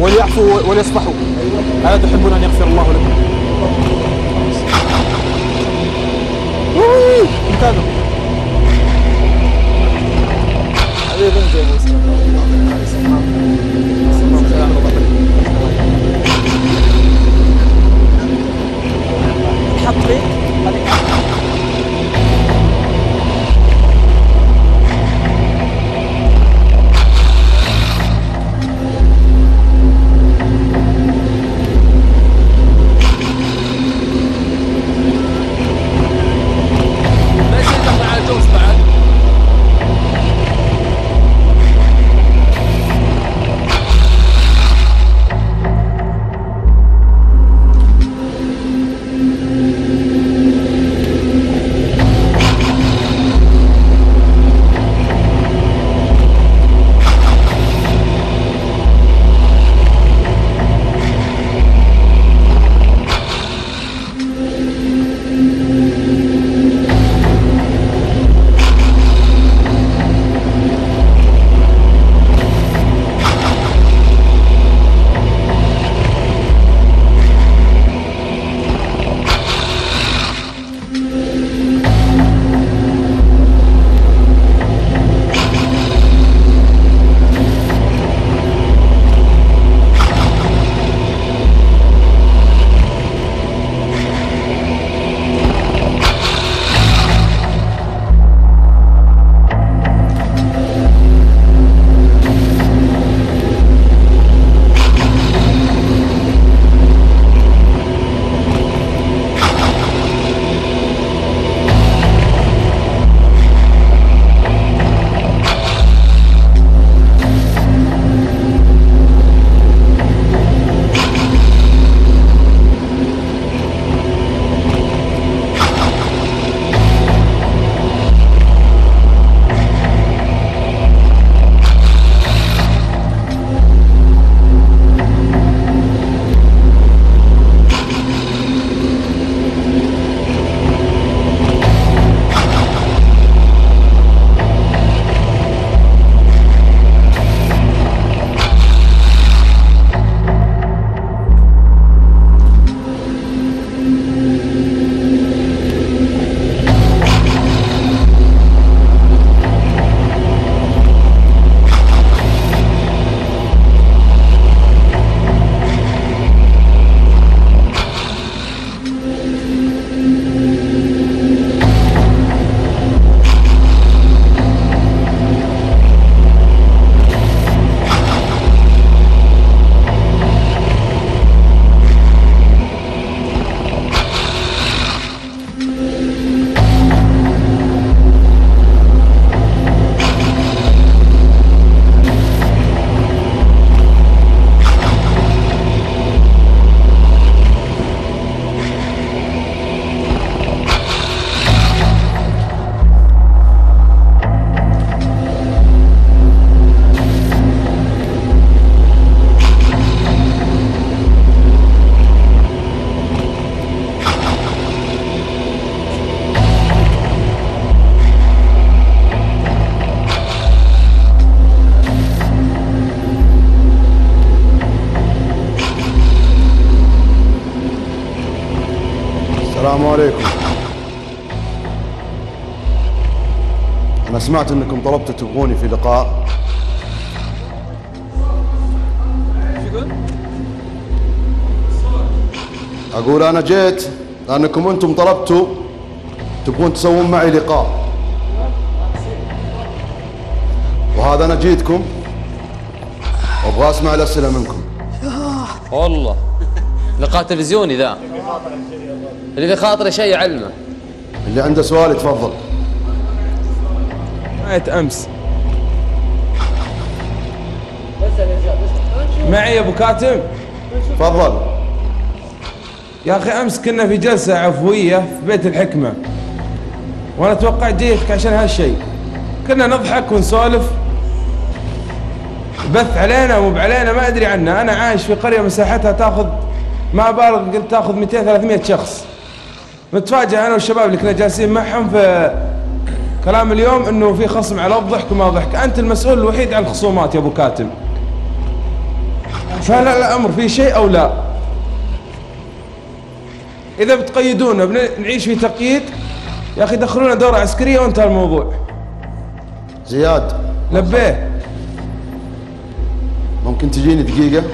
وليعفوا وليصفحوا ألا تحبون أن يغفر الله لكم؟ سمعت أنكم طلبتوا تبغوني في لقاء. أقول أنا جيت لأنكم أنتم طلبتوا تبغون تسوون معي لقاء. وهذا أنا جيتكم وأبغى أسمع الأسئلة منكم. والله. لقاء تلفزيوني ذا. اللي في خاطري شيء علمه. اللي عنده سؤال يتفضل. معي أمس. معي يا أبو كاتم؟ تفضل. يا أخي أمس كنا في جلسة عفوية في بيت الحكمة. وأنا توقعت جيتك عشان هالشيء. كنا نضحك ونسولف. بث علينا مو علينا ما أدري عنه. أنا عايش في قرية مساحتها تأخذ ما بالغ قلت تأخذ 200 300 شخص. متفاجئ أنا والشباب اللي كنا جالسين معهم في كلام اليوم إنه في خصم على الضحك وما ضحك. أنت المسؤول الوحيد عن الخصومات يا أبو كاتم. فهل الأمر في شيء أو لا؟ إذا بتقيدونا بنعيش في تقييد؟ يا أخي دخلونا دورة عسكرية وانتهى الموضوع. زياد. لبيه ممكن تجيني دقيقة؟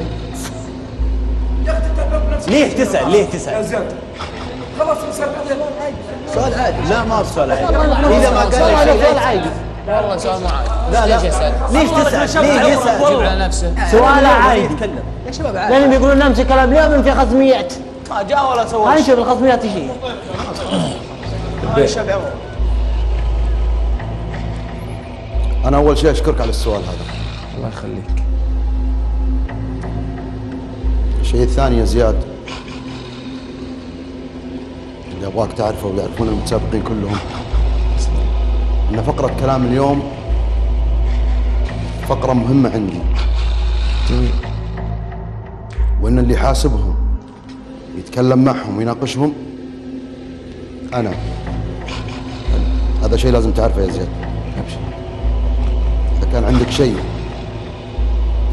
ليه تسال ليه تسال خلاص سؤال عادي. لا ما هو سؤال عادي. إذا ما قال لك شيء. سؤال لا عادي. والله سؤال مو عادي. لا لا. ليش يسأل؟ ليش تسأل؟ ليه يسأل؟ على نفسه سؤال عادي. يتكلم. يا شباب عادي. لأنهم يقولون نمسك كلام اليوم في خصميات ما جاء ولا سوى. خلينا نشوف الخصميات إيش هي شيء. أنا أول شيء أشكرك على السؤال هذا. الله يخليك. الشيء الثاني يا زياد. اللي أبغاك تعرفه ويعرفون المتسابقين كلهم. أن فقرة كلام اليوم فقرة مهمة عندي. وأن اللي يحاسبهم يتكلم معهم ويناقشهم أنا. هذا شيء لازم تعرفه يا زياد إذا كان عندك شيء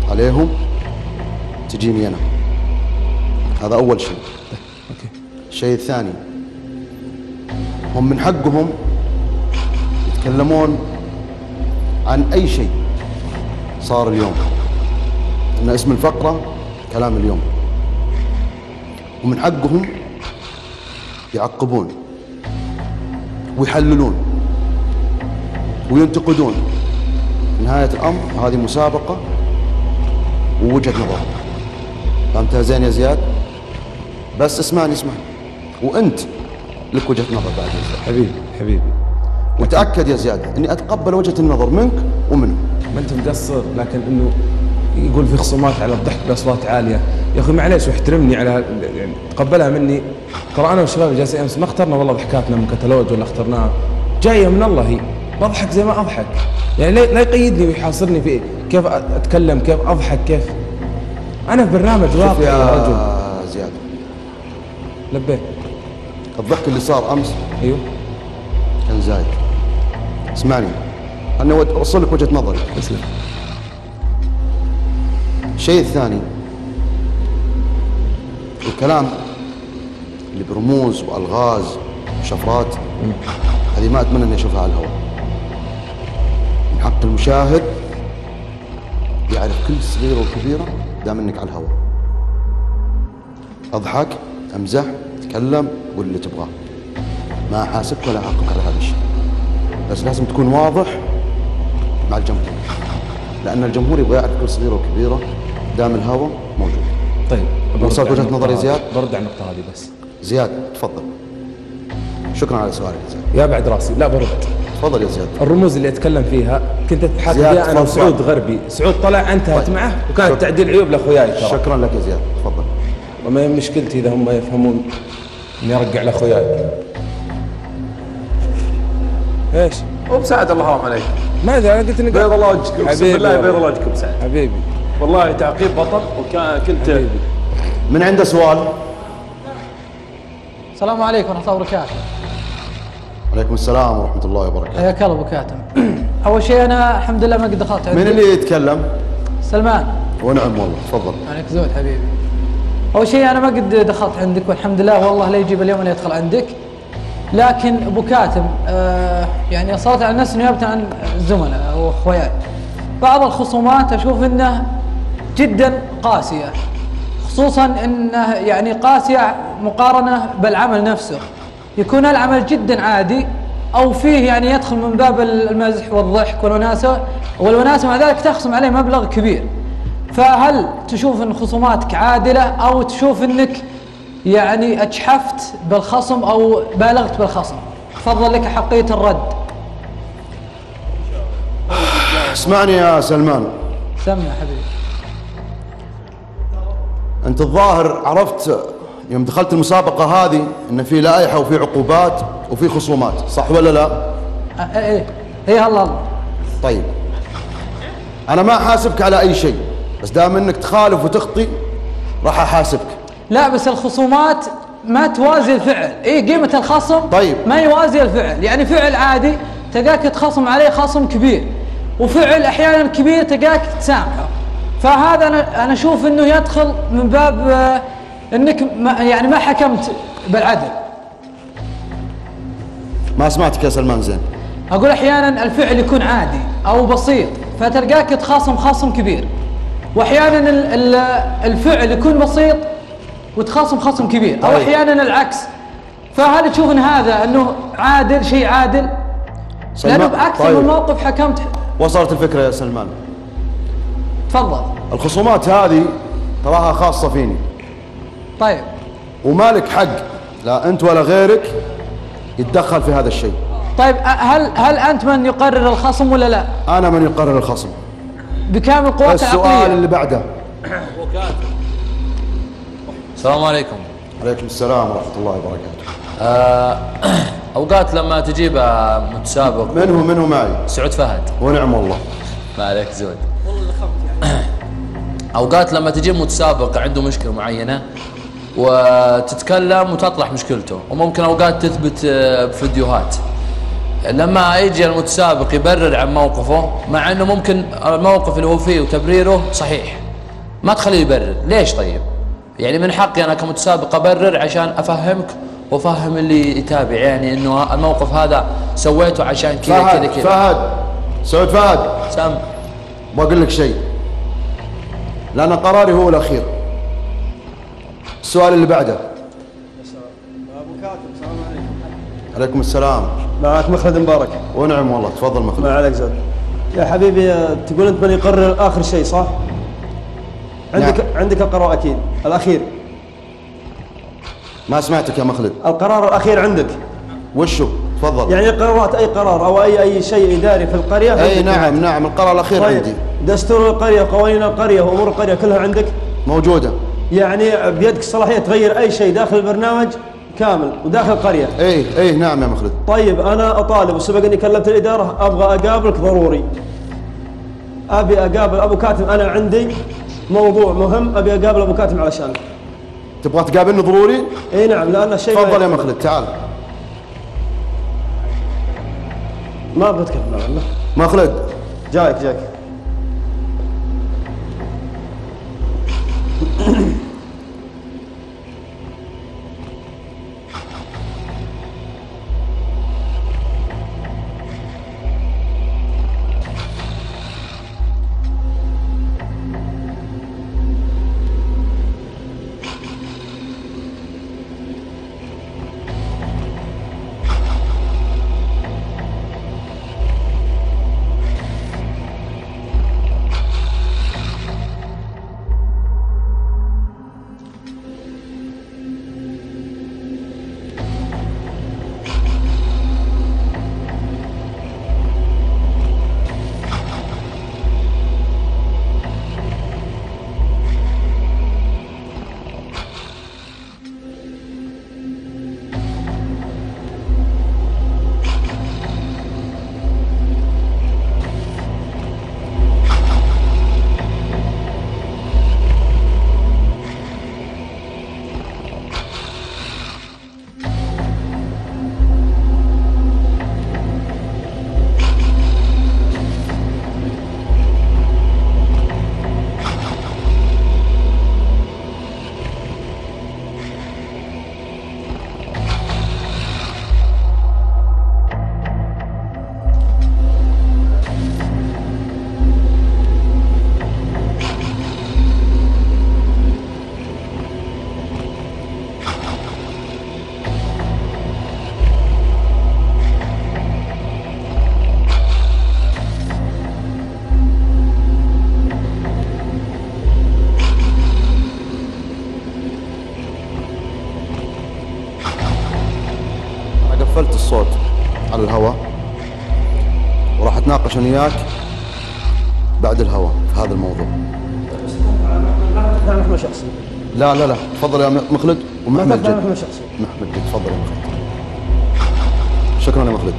عليهم تجيني أنا. هذا أول شيء. الشيء الثاني هم من حقهم يتكلمون عن أي شيء صار اليوم. إن اسم الفقرة كلام اليوم. ومن حقهم يعقبون ويحللون وينتقدون. نهاية الأمر هذه مسابقة ووجهة نظر. فهمتها زين يا زياد؟ بس اسمعني اسمعني. وأنت لك وجهة نظر بعد يا زياد حبيبي حبيبي. وتاكد يا زياد إني أتقبل وجهة النظر منك ومنه. ما أنت مقصر لكن إنه يقول في خصومات على الضحك بأصوات عالية. يا أخي معليش واحترمني على يعني تقبلها مني. ترى أنا والشباب جالسين أمس ما اخترنا والله ضحكاتنا من كتالوج ولا اخترناها. جاية من الله هي. بضحك زي ما أضحك. يعني لا يقيدني ويحاصرني في كيف أتكلم كيف أضحك كيف. أنا في برنامج واقعي يا رجل يا زياد. لبيت الضحك اللي صار أمس. أيوه. كان زايد. اسمعني. أنا ود- اوصل لك وجهة نظري. اسلم الشيء الثاني الكلام اللي برموز وألغاز وشفرات هذه ما أتمنى إني أشوفها على الهواء. من حق المشاهد يعرف كل صغيرة وكبيرة دام إنك على الهواء. أضحك أمزح اتكلم قول اللي تبغاه ما احاسبك ولا اعاقبك على هذا الشيء. بس لازم تكون واضح مع الجمهور. لأن الجمهور يبغى يعرف كل صغيرة وكبيرة دام الهواء موجود. طيب وصلت النقطة نظري. زياد؟ برد على النقطة هذه بس. زياد تفضل. شكرا على سؤالك يا زياد. يا بعد راسي. لا برد. تفضل يا زياد. الرموز اللي أتكلم فيها كنت اتحاكم فيها أنا. وسعود غربي. سعود طلع انتهت طيب. معه وكانت. تعديل عيوب لأخوياي شكرا لك يا زياد. تفضل. وما هي مشكلتي إذا هم يفهمون. إني أرجع لأخوياي. إيش؟ وبسعد الله حرام عليك. ما ادري أنا قلت إني بيض الله حبيبي. بالله يا بيض. الله وجهكم سعد. حبيبي. والله تعقيب بطل وكان كنت من عنده سؤال؟ السلام عليكم ورحمة الله وبركاته. عليكم السلام ورحمة الله وبركاته. حياك الله أبو كاتم. أول شيء أنا الحمد لله ما قد دخلت من اللي يتكلم؟ سلمان. ونعم والله تفضل. عليك زود حبيبي. أول شيء أنا ما قد دخلت عندك والحمد لله والله لا يجيب اليوم اني ادخل عندك. لكن أبو كاتم آه يعني صارت على نفسي نيابه عن الزملاء أو أخوياي. بعض الخصومات أشوف إنه جدا قاسية خصوصا إنه يعني قاسية مقارنة بالعمل نفسه. يكون العمل جدا عادي أو فيه يعني يدخل من باب المزح والضحك والوناسة والوناسة مع ذلك تخصم عليه مبلغ كبير. فهل تشوف إن خصوماتك عادلة أو تشوف إنك يعني أجحفت بالخصم أو بالغت بالخصم؟ تفضل لك حقية الرد. اسمعني يا سلمان. سمع حبيبي. أنت الظاهر عرفت يوم دخلت المسابقة هذه إن في لائحة وفي عقوبات وفي خصومات صح ولا لا؟ إيه. إيه الله الله. طيب. أنا ما أحاسبك على أي شيء. بس دام انك تخالف وتخطي راح أحاسبك. لا بس الخصومات ما توازي الفعل. اي قيمة الخصم؟ طيب. ما يوازي الفعل. يعني فعل عادي تلقاك تخصم عليه خصم كبير وفعل أحيانا كبير تلقاك تسامحه فهذا أنا أنا أشوف إنه يدخل من باب آه، إنك ما يعني ما حكمت بالعدل. ما سمعتك يا سلمان زين؟ أقول أحيانا الفعل يكون عادي أو بسيط فتلقاك تخاصم خصم كبير. وأحيانا ال- ال- الفعل يكون بسيط وتخاصم خصم كبير أو طيب. أحيانا العكس. فهل تشوف ان هذا إنه عادل شيء عادل. لأنه بأكثر طيب. من موقف حكمت. وصلت الفكرة يا سلمان؟ تفضل. الخصومات هذه تراها خاصة فيني. طيب. ومالك حق لا أنت ولا غيرك يتدخل في هذا الشيء. طيب هل هل أنت من يقرر الخصم ولا لا؟ أنا من يقرر الخصم. بكامل قوات السؤال العقلية. اللي بعده. السلام عليكم. عليكم السلام ورحمة الله وبركاته. آه، أوقات لما تجيب متسابق من هو من هو معي؟ سعود فهد. ونعم والله ما عليك زود. أوقات لما تجيب متسابق عنده مشكلة معينة وتتكلم وتطرح مشكلته وممكن أوقات تثبت آه، بفيديوهات. لما يجي المتسابق يبرر عن موقفه مع إنه ممكن الموقف اللي هو فيه وتبريره صحيح. ما تخليه يبرر. ليش طيب؟ يعني من حقي أنا كمتسابق أبرر عشان أفهمك وأفهم اللي يتابع. يعني إنه الموقف هذا سويته عشان كذا كذا فهد كذا. فهد. سعود فهد. سام. بقول لك شيء. لأن قراري هو الأخير. السؤال اللي بعده. عليكم السلام. معك مخلد مبارك. ونعم والله تفضل مخلد. ما عليك زود يا حبيبي تقول أنت من يقرر آخر شيء صح؟ عندك نعم. عندك القرار أكيد. الأخير. ما سمعتك يا مخلد. القرار الأخير عندك. وشو؟ تفضل. يعني قرارات أي قرار أو أي أي شيء إداري في القرية أي عندك. نعم نعم. القرار الأخير طيب. عندي. دستور القرية قوانين القرية وامور القرية كلها عندك؟ موجودة. يعني بيدك الصلاحيه تغير أي شيء داخل البرنامج؟ كامل وداخل القرية. اي اي نعم يا مخلد. طيب أنا أطالب وسبق إني كلمت الإدارة أبغى أقابلك ضروري. أبي أقابل أبو كاتم أنا عندي موضوع مهم أبي أقابل أبو كاتم علشانك. تبغى تقابلني ضروري؟ إي نعم لأن الشيء تفضل يا. مخلد تعال. ما أبغى أتكلم عنه مخلد. جايك جايك. أنا وياك بعد الهواء في هذا الموضوع. لا شخصي لا لا لا تفضل يا مخلد ومحمد جد. شخصي محمد جد تفضل يا مخلد. شكرا يا مخلد.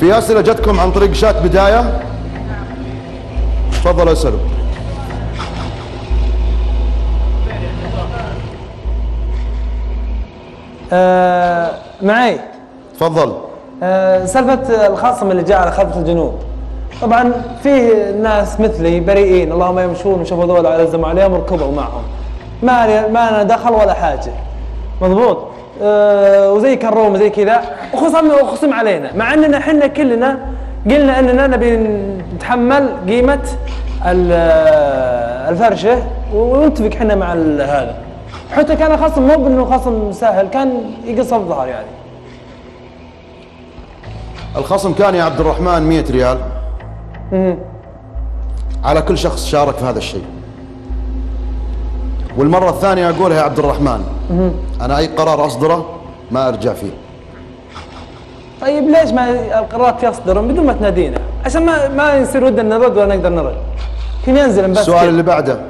في أسئلة جتكم عن طريق شات بداية. تفضلوا اسألوا. آه معي. تفضل. آه سالفة الخصم اللي جاء على خلفة الجنوب. طبعا في ناس مثلي بريئين اللهم يمشون وشافوا ذول عزموا عليهم وركبوا معهم. ما ما لنا دخل ولا حاجة. مضبوط؟ آه وزي كروم زي كذا. وخصم وخصم علينا. مع أننا إحنا كلنا قلنا أننا نبي نتحمل قيمة آه، الفرشة ونتفق إحنا مع هذا. حتى كان خصم مو بإنه خصم سهل كان يقص الظهر يعني. الخصم كان يا عبد الرحمن 100 ريال. على كل شخص شارك في هذا الشيء. والمرة الثانية أقولها يا عبد الرحمن أنا أي قرار أصدره ما أرجع فيه. طيب ليش ما القرارات يصدر بدون ما تنادينا. عشان ما ما يصير ودنا نرد ولا نقدر نرد. كن ينزل بس السؤال كذا. اللي بعده.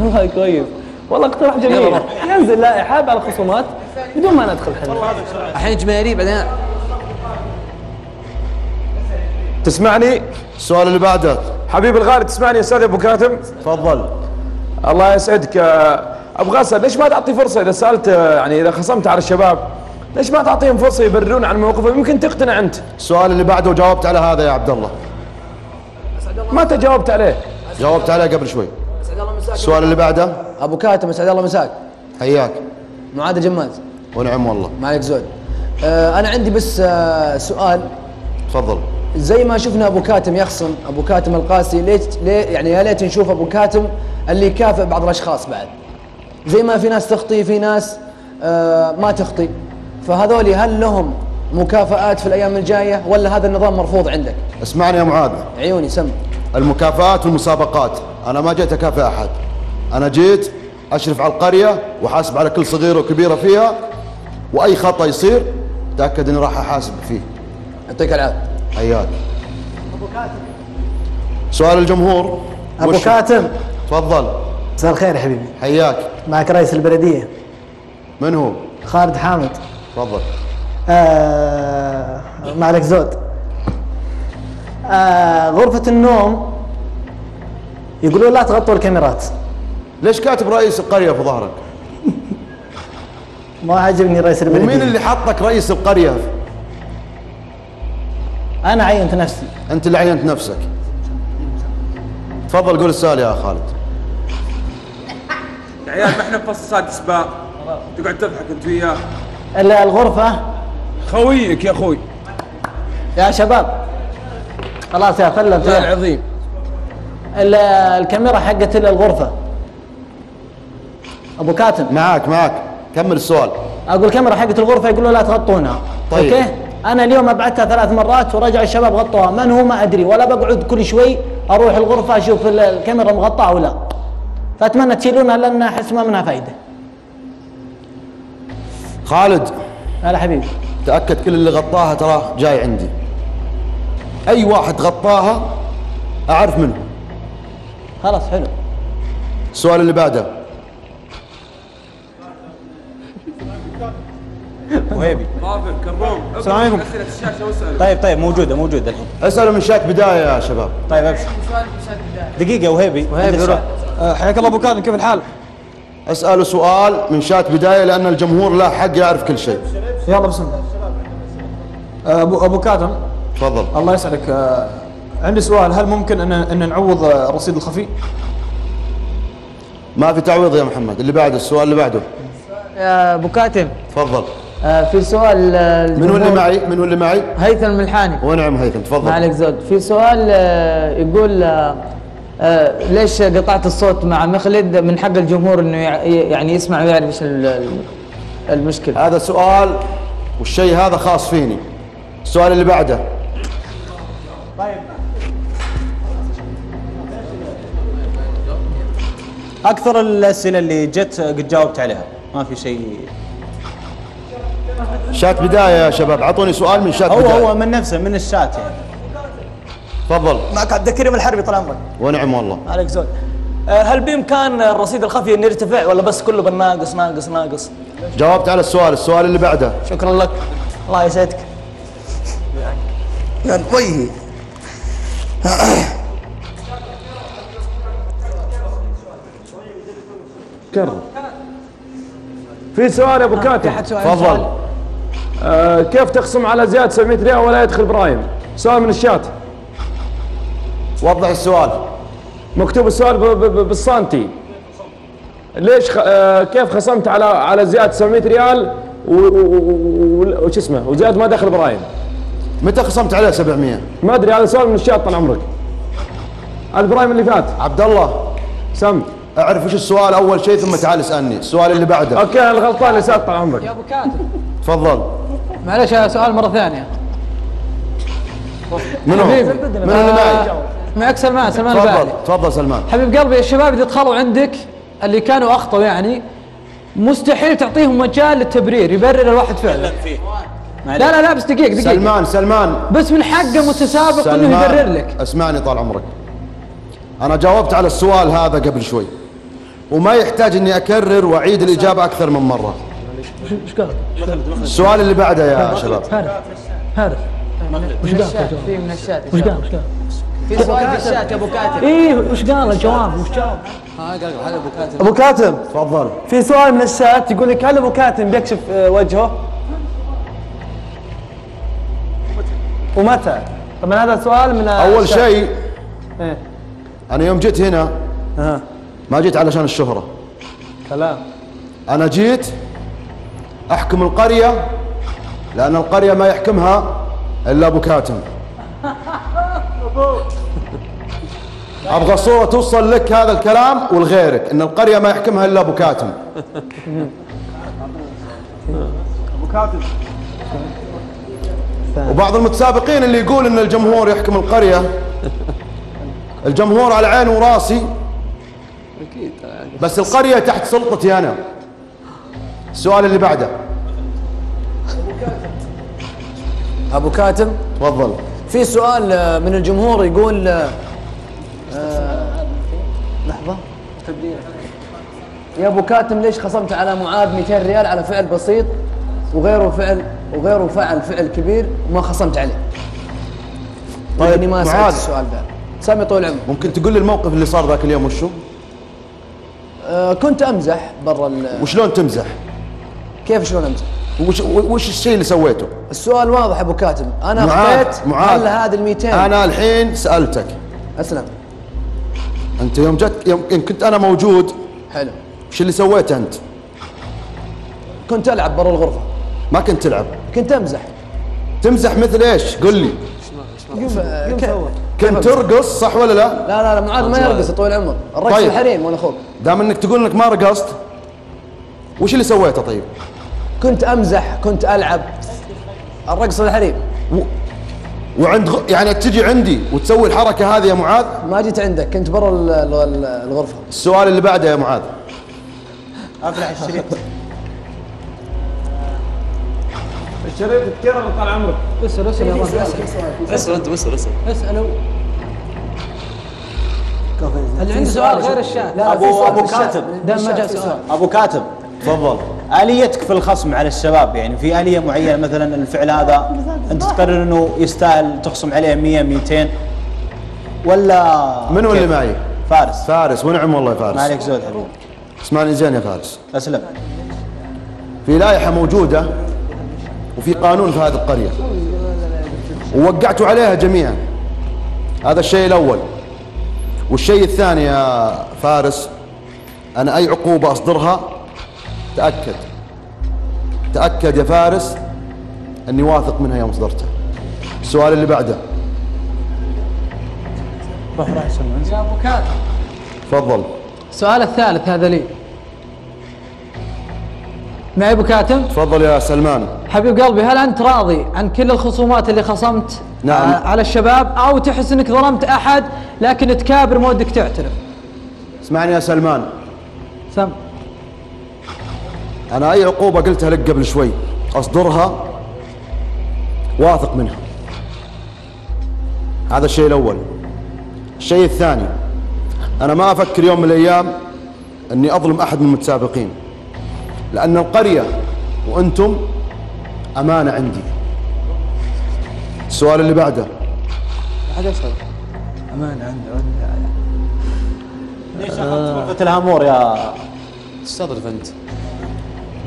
والله كويس. والله اقتراح جميل. ينزل لائحة على الخصومات بدون ما ندخل إحنا الحين جماهيري بعدين. تسمعني؟ السؤال اللي بعده. حبيبي الغالي تسمعني يا أستاذ أبو كاتم؟ تفضل. الله يسعدك. أبغى اسال ليش ما تعطي فرصة؟ إذا سألت يعني إذا خصمت على الشباب ليش ما تعطيهم فرصة يبررون عن موقفهم؟ يمكن تقتنع أنت. السؤال اللي بعده وجاوبت على هذا يا عبد الله. ما تجاوبت عليه؟ جاوبت عليه قبل شوي. السؤال اللي بعده؟ أبو كاتم اسعد الله مساك. حياك. معاذ جماز ونعم والله. ما عليك زود. آه أنا عندي بس آه سؤال. تفضل. زي ما شفنا أبو كاتم يخصم أبو كاتم القاسي ليش ليه يعني يا ليت نشوف أبو كاتم اللي يكافئ بعض الأشخاص بعد. زي ما في ناس تخطي في ناس آه ما تخطي. فهذول هل لهم مكافآت في الأيام الجاية ولا هذا النظام مرفوض عندك؟ اسمعني يا معاذ. عيوني سم. المكافآت والمسابقات. أنا ما جيت أكافئ أحد. أنا جيت أشرف على القرية وحاسب على كل صغيرة وكبيرة فيها وأي خطأ يصير تأكد إني راح أحاسب فيه. يعطيك العافية. حياك. سؤال الجمهور. أبو وش- كاتم تفضل. مساء الخير يا حبيبي. حياك. معك رئيس البلدية. من هو؟ خالد حامد. تفضل. آه ما عليك زود آه غرفة النوم يقولون لا تغطوا الكاميرات. ليش كاتب رئيس القرية في ظهرك؟ ما عجبني رئيس البلديه ومين اللي حطك رئيس القرية؟ أنا عينت نفسي. أنت اللي عينت نفسك. تفضل قول السؤال يا خالد. يا عيال ما إحنا في فصل سادس باء تقعد تضحك أنت وياه ال- الغرفة. خويك يا أخوي. يا شباب. خلاص يا فله العظيم. ال- الكاميرا حقت الغرفة. أبو كاتم. معاك معاك. كمل السؤال. أقول الكاميرا حقت الغرفة يقولوا لا تغطونها طيب. أوكي؟ أنا اليوم ابعتها ثلاث مرات ورجع الشباب غطوها. من هو ما أدري. ولا بقعد كل شوي أروح الغرفة أشوف ال- الكاميرا مغطاة أو لا. فأتمنى تشيلونها لأن أحس ما منها فايدة. خالد. هلا حبيبي. تأكد كل اللي غطاها تراه جاي عندي. أي واحد غطاها أعرف منه. خلاص حلو. السؤال اللي بعده. وهيبي السلام عليكم. طيب طيب موجودة موجودة الحين. أسألوا من شاك بداية يا شباب. طيب أبشر. دقيقة وهيبي. وهيبي روح. سؤال. حياك الله أبو كاظم كيف الحال؟ اسألوا سؤال من شات بداية لأن الجمهور له حق يعرف كل شيء. يلا بسم الله. أبو أبو كاظم. تفضل. الله يسعدك. عندي سؤال. هل ممكن أن أن نعوض الرصيد الخفي؟ ما في تعويض يا محمد. اللي بعده السؤال اللي بعده. يا أبو كاتب. تفضل. آه، في سؤال آه، من هو اللي معي من هو اللي معي؟ هيثم الملحاني. ونعم هيثم تفضل. ما عليك زود. في سؤال آه، يقول آه، آه، ليش قطعت الصوت مع مخلد من حق الجمهور إنه يع- يعني يسمع ويعرف إيش ال- ال- المشكلة؟ هذا سؤال والشيء هذا خاص فيني. السؤال اللي بعده. أكثر الأسئلة اللي جت قد جاوبت عليها. ما في شيء. شات بداية يا شباب اعطوني سؤال من شات هو بداية. هو من نفسه من الشات يعني. تفضل. معك عبد الكريم الحربي طال عمرك. ونعم والله. عليك زود آه، هل بإمكان الرصيد الخفي انه يرتفع ولا بس كله بالناقص ناقص ناقص؟ جاوبت على السؤال السؤال اللي بعده. شكرا لك. الله يسعدك. يعني وجهي كرر. في سؤال يا ابو في كاتب تفضل؟ آه كيف تخصم على زياد 700 ريال ولا يدخل إبراهيم؟ سؤال من الشات. وضح السؤال. مكتوب السؤال ب- ب- ب- بالسانتي ليش خ... آه كيف خصمت على على زياد 700 ريال و- و- و- وش اسمه؟ وزياد ما دخل إبراهيم. متى خصمت عليه 700 ما أدري هذا سؤال من الشات طال عمرك. على إبراهيم اللي فات. عبد الله. سم أعرف إيش السؤال أول شيء ثم تعال اسألني. السؤال اللي بعده. okay أنا الغلطان اللي سال طال يا عمرك أبو كاتم. تفضل. معلش سؤال مرة ثانية. منو؟ حبيبي. منو اللي معي؟ آه، معك سلمان سلمان تفضل البالي تفضل سلمان. حبيب قلبي الشباب اللي دخلوا عندك اللي كانوا اخطوا يعني مستحيل تعطيهم مجال للتبرير يبرر الواحد فعله لا لا لا بس دقيقة دقيقة. سلمان سلمان. بس من حقه متسابق إنه يبرر لك. اسمعني طال عمرك. أنا جاوبت على السؤال هذا قبل شوي. وما يحتاج إني أكرر وأعيد الإجابة أكثر من مرة إيش قال؟ السؤال اللي بعده يا شباب هارف هارف وش قال؟ في وش قال؟ وش قال؟ في سؤال في الشات يا أبو كاتب إيه وش قال الجواب؟ وش جاوب؟ ها قال أبو كاتب أبو كاتم تفضل في سؤال من الشات يقول لك هل أبو كاتم بيكشف آه، وجهه؟ ومتى؟ طبعا هذا سؤال من أول. شيء إيه. أنا يوم جيت هنا ها ما جيت علشان الشهرة. كلام. أنا جيت أحكم القرية لأن القرية ما يحكمها إلا أبو كاتم. أبغى صورة توصل لك هذا الكلام ولغيرك إن القرية ما يحكمها إلا أبو كاتم. وبعض المتسابقين اللي يقول إن الجمهور يحكم القرية الجمهور على عيني وراسي بس القرية تحت سلطتي أنا. السؤال اللي بعده. أبو كاتم. تفضل. في سؤال آه، من الجمهور يقول آه، لحظة. يا أبو كاتم ليش خصمت على معاذ 200 ريال على فعل بسيط وغيره فعل وغيره فعل فعل كبير وما خصمت عليه؟ طيب ما معاذ. السؤال ذا سامي طول العمر ممكن تقول لي الموقف اللي صار ذاك اليوم وشو؟ آه كنت أمزح برا ال- وشلون تمزح؟ كيف شلون أمزح؟ وش, وش الشيء اللي سويته؟ السؤال واضح أبو كاتم أنا اخطيت معاذ. هل هذه ال 200 أنا الحين سألتك. أسلم. أنت يوم جت يوم يوم كنت أنا موجود. حلو. وش اللي سويته أنت؟ كنت ألعب برا الغرفة. ما كنت تلعب. كنت أمزح. تمزح مثل إيش؟ قل لي. كيف كيف كنت ترقص صح ولا لا؟ لا لا لا معاذ ما يرقص طول العمر. الرقص طيب. الحريم وأنا أخوك. دام إنك تقول إنك ما رقصت وش اللي سويته طيب؟ كنت أمزح كنت ألعب. الرقص الحريم. وعند غ... يعني تجي عندي وتسوي الحركة هذه يا معاذ؟ ما جيت عندك كنت برا ال- ال- الغرفة. السؤال اللي بعده يا معاذ. أفلح الشريط. الشريط تكرر طال عمرك. اسأل اسأل يا رجل اسأل. اسأل أنت اسال اسال اسألوا. اللي عنده سؤال غير الشات لا في الشات. كاتب. دام ما جاء سؤال. أبو كاتب. تفضل. آليتك في الخصم على الشباب يعني في آلية معينة مثلا الفعل هذا أنت تقرر إنه يستاهل تخصم عليه 100 200 ولا منو كيف؟ اللي معي؟ فارس. فارس. ونعم والله يا ما فارس عليك زود حبيبي. اسمعني زين يا فارس. أسلم. في لائحة موجودة وفي قانون في هذه القرية. ووقعتوا عليها جميعا. هذا الشيء الأول. والشيء الثاني يا فارس أنا أي عقوبة أصدرها؟ تأكد. تأكد يا فارس أني واثق منها يوم صدرتها. السؤال اللي بعده. روح روح تفضل. السؤال الثالث هذا لي. معي ابو كاتم؟ تفضل يا سلمان. حبيب قلبي هل أنت راضي عن كل الخصومات اللي خصمت نعم. ع- على الشباب؟ أو تحس إنك ظلمت أحد لكن تكابر ما ودك تعترف؟ اسمعني يا سلمان. سم. أنا أي عقوبة قلتها لك قبل شوي أصدرها واثق منها. هذا الشيء الأول. الشيء الثاني أنا ما أفكر يوم من الأيام إني أظلم أحد من المتسابقين. لأن القرية وأنتم أمانة عندي. السؤال اللي بعده. ليش أخذت غرفه الهامور يا استظرف انت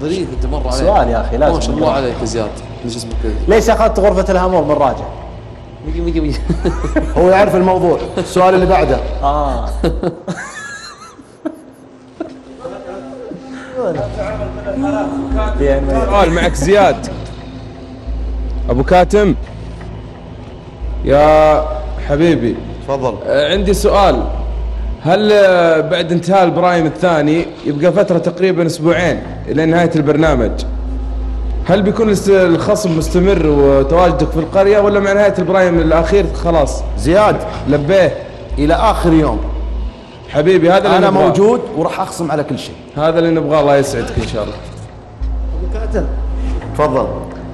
ظريف أنت مرة عليك. سؤال يا أخي، لازم ما شاء الله. عليك يا زياد. ليش اسمك ليش أخذت غرفة الهامور من راجع؟ مقي مقي مقي هو يعرف الموضوع. السؤال اللي بعده. آه. سؤال معك زياد. أبو كاتم. يا حبيبي. تفضل. آه، عندي سؤال. هل آه، بعد انتهاء البرايم الثاني يبقى فترة تقريبا أسبوعين إلى نهاية البرنامج؟ هل بيكون الخصم مستمر وتواجدك في القرية ولا مع نهاية البرايم الأخير خلاص؟ زياد. لبيه. إلى آخر يوم. حبيبي هذا اللي أنا نبغاه. موجود وراح أخصم على كل شيء. هذا اللي نبغاه. الله يسعدك إن شاء الله. كابتن تفضل.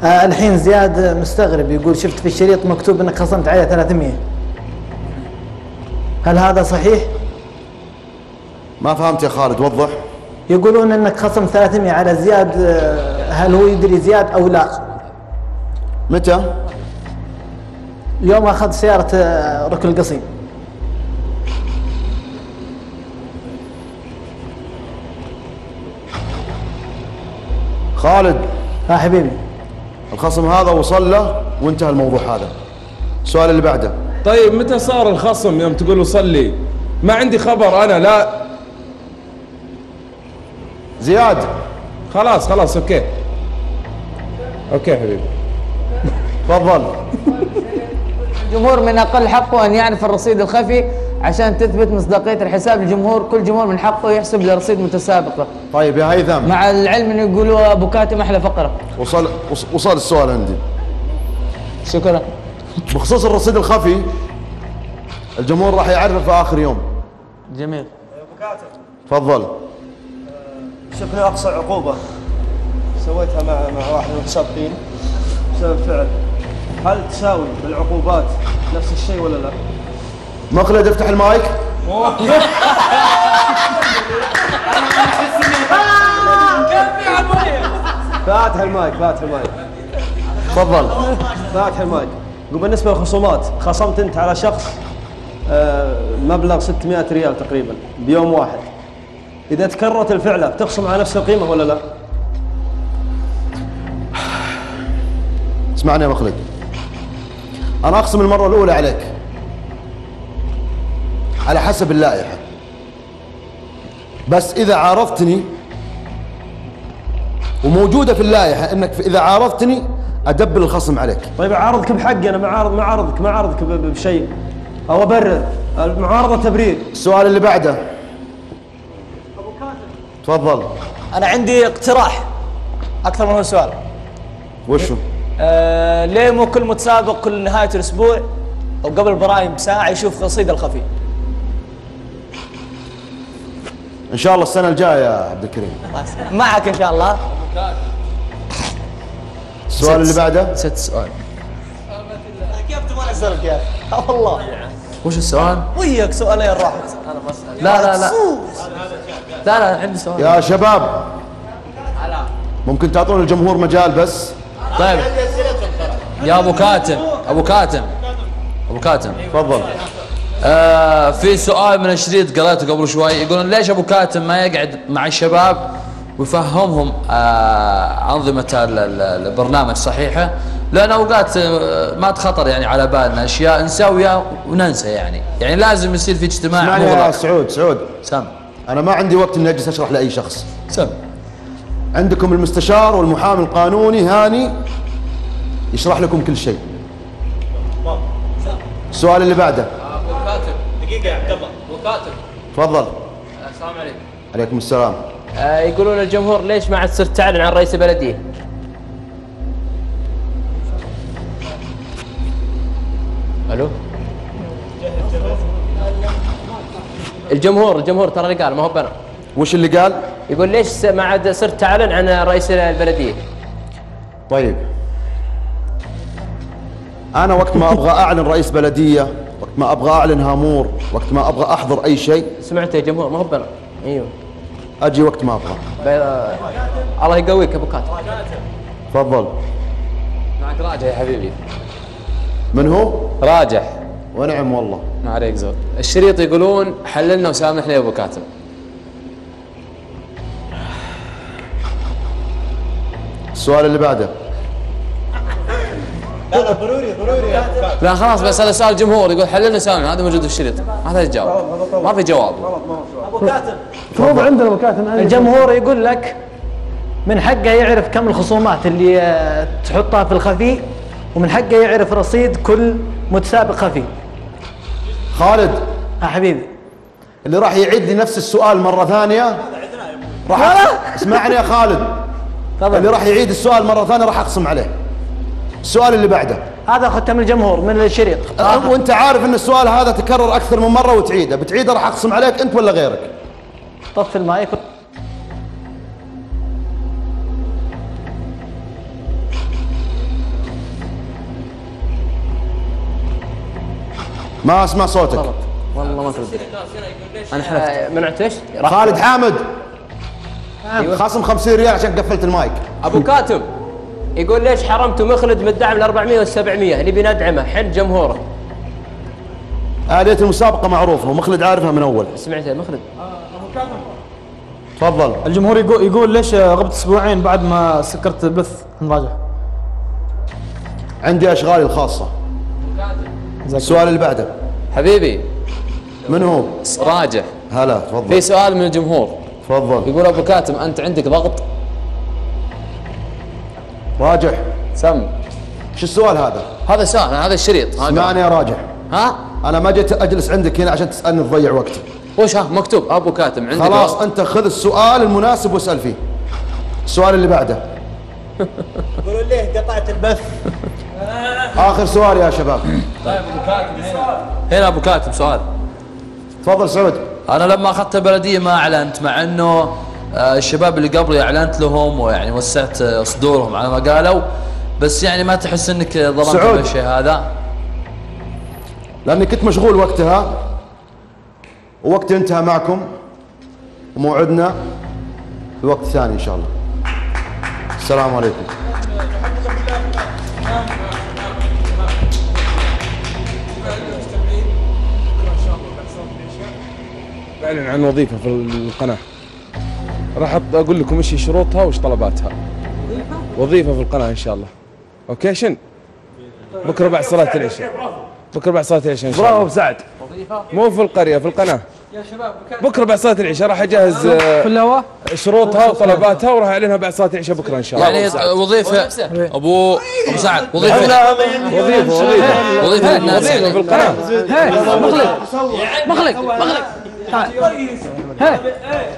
آه الحين زياد مستغرب يقول شفت في الشريط مكتوب إنك خصمت عليه 300 هل هذا صحيح؟ ما فهمت يا خالد وضح. يقولون إنك خصمت 300 على زياد آه، هل هو يدري زياد أو لا؟ متى؟ يوم أخذ سيارة آه، ركن القصيم. خالد. ها حبيبي. الخصم هذا وصل له وانتهى الموضوع هذا. السؤال اللي بعده. طيب متى صار الخصم يوم تقول وصل لي ما عندي خبر أنا لا. زياد. خلاص خلاص okay. Okay حبيبي. تفضل. الجمهور من أقل حقه أن يعرف الرصيد الخفي عشان تثبت مصداقية الحساب الجمهور كل جمهور من حقه يحسب لرصيد متسابقه طيب يا هيثم. مع العلم انه يقولوا أبو كاتم أحلى فقرة. وصل وص- وصل السؤال عندي. شكرا. بخصوص الرصيد الخفي الجمهور راح يعرف في آخر يوم. جميل. تفضل. شوف لي أقصى عقوبة سويتها مع مع واحد من المتسابقين بسبب فعل هل تساوي بالعقوبات نفس الشيء ولا لا؟ مخلد افتح المايك. فاتح المايك فاتح المايك. تفضل. فاتح المايك. وبالنسبه للخصومات خصمت أنت على شخص آه، مبلغ 600 ريال تقريبا بيوم واحد. إذا تكررت الفعله بتخصم على نفس القيمة ولا لا؟ اسمعني يا مخلد أنا أقسم المرة الأولى عليك. على حسب اللائحة. بس إذا عارضتني وموجودة في اللائحة إنك إذا عارضتني أدبل الخصم عليك. طيب أعارضك بحقي أنا ما عارض ما عارضك ما عارضك بشيء. أو أبرر. المعارضة تبرير. السؤال اللي بعده. تفضل. أنا عندي اقتراح. أكثر من هو سؤال. وشو؟ آه ليه مو كل متسابق كل نهاية الأسبوع أو قبل البرايم بساعة يشوف رصيد الخفي؟ إن شاء الله السنة الجاية يا عبد الكريم. معك إن شاء الله. السؤال اللي بعده؟ ست سؤال. كيف تبغى أسألك يا آه والله. وش السؤال؟ وياك سؤالين راحت لا لا لا. لا لا عندي سؤال. يا شباب ممكن تعطون الجمهور مجال بس؟ طيب. يا أبو كاتم أبو كاتم أبو كاتم. تفضل. آه في سؤال من الشريط قريته قبل شوي يقولون ليش أبو كاتم ما يقعد مع الشباب ويفهمهم آه أنظمة ال- ال- البرنامج صحيحة؟ لأن أوقات آه ما تخطر يعني على بالنا أشياء نسويها وننسى يعني. يعني لازم يصير في اجتماع اسمعني يا سعود سعود. سم. أنا ما عندي وقت إني أجلس أشرح لأي شخص. سم. عندكم المستشار والمحامي القانوني هاني يشرح لكم كل شيء. السؤال اللي بعده. ابو كاتم دقيقة يا عبد الله ابو كاتم تفضل. السلام عليكم. عليكم السلام. آه يقولون الجمهور ليش ما عاد صرت تعلن عن رئيس البلديه ألو؟ الجمهور الجمهور ترى اللي قال ما هو أنا وش اللي قال؟ يقول ليش ما عاد صرت تعلن عن رئيس البلدية؟ طيب. أنا وقت ما أبغى أعلن رئيس بلدية وقت ما أبغى أعلن هامور وقت ما أبغى أحضر أي شيء سمعت يا جمهور ما هو أنا أيوه. أجي وقت ما أبغى. الله يقويك أبو كاتب. تفضل. معك راجع يا حبيبي. من هو؟ راجح ونعم والله. ما عليك زود الشريط يقولون حللنا وسامحنا يا أبو كاتب. السؤال اللي بعده. لا خلاص بس هذا سؤال جمهور يقول حل لنا سؤال هذا موجود في الشريط. ما هذا الجواب ما في جواب. مفروض عندنا أبو كاتم الجمهور يقول لك من حقه يعرف كم الخصومات اللي آه، تحطها في الخفي ومن حقه يعرف رصيد كل متسابق خفي. خالد. ها حبيبي. اللي راح يعيد لي نفس السؤال مرة ثانية. راح اسمعني يا خالد. اللي راح يعيد السؤال مرة ثانية راح أقسم عليه. السؤال اللي بعده. هذا ختم الجمهور من الشريط. وأنت عارف إن السؤال هذا تكرر أكثر من مرة وتعيده. بتعيده راح أقسم عليك أنت ولا غيرك؟ طف المايك. ما أسمع صوتك. والله ما ترد. أنا حلفت منعت إيش؟ خالد حامد. خصم 50 ريال عشان قفلت المايك. أبو كاتب يقول ليش حرمتوا مخلد من الدعم ال 400 وال 700 نبي ندعمه حن جمهوره آلية المسابقة معروفة ومخلد عارفها من أول. سمعت مخلد؟ تفضل. الجمهور يقول, يقول ليش غبت أسبوعين بعد ما سكرت البث نراجع عندي أشغالي الخاصة. السؤال اللي بعده. حبيبي. من هو؟ راجع. هلا في تفضل سؤال من الجمهور. تفضل. يقول أبو كاتم أنت عندك ضغط؟ راجح سم. شو السؤال هذا؟ هذا سؤال هذا الشريط. اسمعني يا راجح ها؟ أنا ما جيت أجلس عندك هنا عشان تسألني تضيع وقتي وش ها؟ مكتوب. أبو كاتم عندك خلاص ضغط؟ أنت خذ السؤال المناسب واسأل فيه. السؤال اللي بعده. يقولون ليه قطعت البث. آخر سؤال يا شباب. هنا أبو كاتم سؤال. تفضل سعود. أنا لما أخذت البلديه ما أعلنت مع إنه آه، الشباب اللي قبلي أعلنت لهم ويعني وسعت آه، صدورهم على ما قالوا. بس يعني ما تحس إنك ظلمت. بالشيء هذا. لأني كنت مشغول وقتها. ووقتي انتهى معكم. وموعدنا في وقت ثاني إن شاء الله. السلام عليكم. بعلن عن وظيفة في القناة. راح أقول لكم إيش شروطها وإيش طلباتها. وظيفة في القناة إن شاء الله. أوكي شن؟ بكرة بعد صلاة العشاء. بكرة بعد صلاة العشاء إن شاء الله. برافو بسعد. مو في القرية في القناة. بكرة بعد صلاة العشاء راح أجهز آه، في الهواء شروطها وطلباتها وراح أعلنها بعد صلاة العشاء بكرة إن شاء الله. يعني وظيفة. ابو أبو سعد. وظيفة. وظيفة وظيفة. وظيفة. في القناة. مخلد مخلد مخلد تعال هي